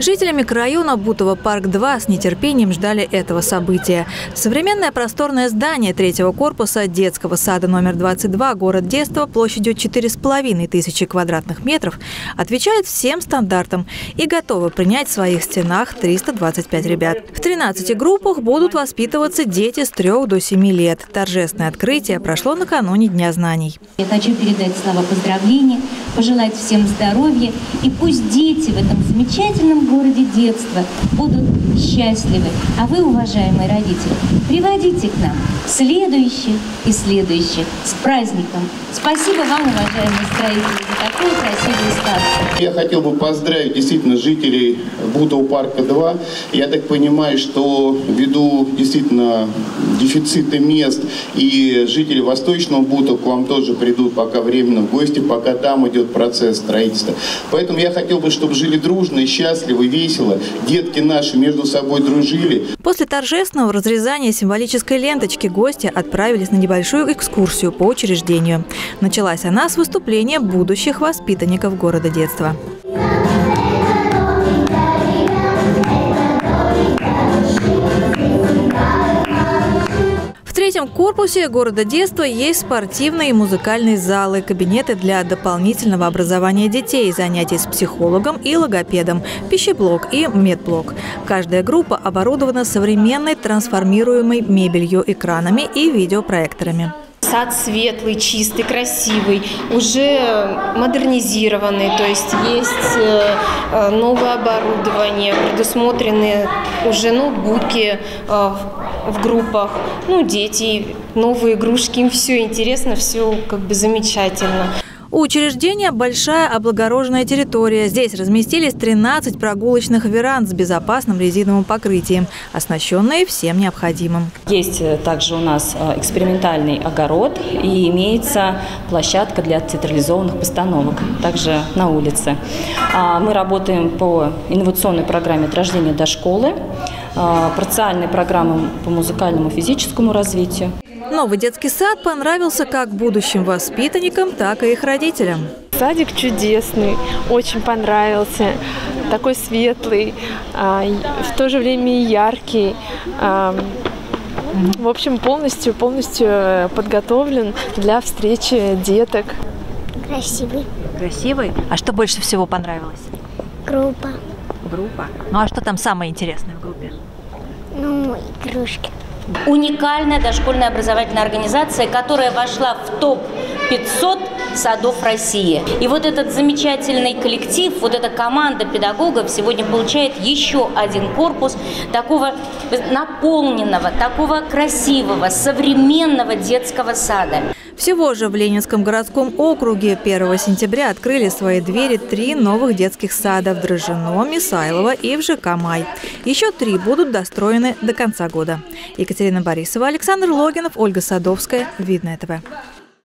Жители микрорайона Бутово-Парк-2 с нетерпением ждали этого события. Современное просторное здание третьего корпуса детского сада номер 22 «Город детства» площадью 4,5 тысячи квадратных метров отвечает всем стандартам и готовы принять в своих стенах 325 ребят. В 13 группах будут воспитываться дети с 3 до 7 лет. Торжественное открытие прошло накануне Дня знаний. Я хочу передать слова поздравления, пожелать всем здоровья и пусть дети в этом замечательном городе детства будут счастливы. А вы, уважаемые родители, приводите к нам следующих и следующих с праздником. Спасибо вам, уважаемые строители, за такую красивую сказку. Я хотел бы поздравить действительно жителей Бутова парка 2. Я так понимаю, что ввиду действительно дефицита мест и жители Восточного Бутова к вам тоже придут пока временно в гости, пока там идет процесс строительства. Поэтому я хотел бы, чтобы жили дружно и счастливо, и весело. Детки наши между собой дружили. После торжественного разрезания символической ленточки гости отправились на небольшую экскурсию по учреждению. Началась она с выступления будущих воспитанников города детства. Третьем корпусе города детства есть спортивные и музыкальные залы, кабинеты для дополнительного образования детей, занятий с психологом и логопедом, пищеблок и медблок. Каждая группа оборудована современной трансформируемой мебелью, экранами и видеопроекторами. Сад светлый, чистый, красивый, уже модернизированный, то есть есть э, э, новое оборудование, предусмотрены уже ноутбуки э, в группах, ну, дети, новые игрушки, им все интересно, все как бы замечательно. У учреждения большая облагороженная территория. Здесь разместились 13 прогулочных веранд с безопасным резиновым покрытием, оснащенные всем необходимым. Есть э, также у нас э, экспериментальный огород и имеется площадка для театрализованных постановок, также на улице. А, мы работаем по инновационной программе от рождения до школы, а, парциальной программы по музыкальному и физическому развитию. Новый детский сад понравился как будущим воспитанникам, так и их родителям. Садик чудесный, очень понравился, такой светлый, а, в то же время и яркий. А, в общем, полностью, полностью подготовлен для встречи деток. Красивый. Красивый? А что больше всего понравилось? Группа. Группа. Ну а что там самое интересное в группе? Ну, игрушки уникальная дошкольная образовательная организация, которая вошла в топ-500 садов России. И вот этот замечательный коллектив, вот эта команда педагогов сегодня получает еще один корпус такого наполненного, такого красивого, современного детского сада. Всего же в Ленинском городском округе 1 сентября открыли свои двери три новых детских сада в Дрожжино, Мисайлово и в ЖК «Май». Еще три будут достроены до конца года. Екатерина Борисова, Александр Логинов, Ольга Садовская. Видно этого.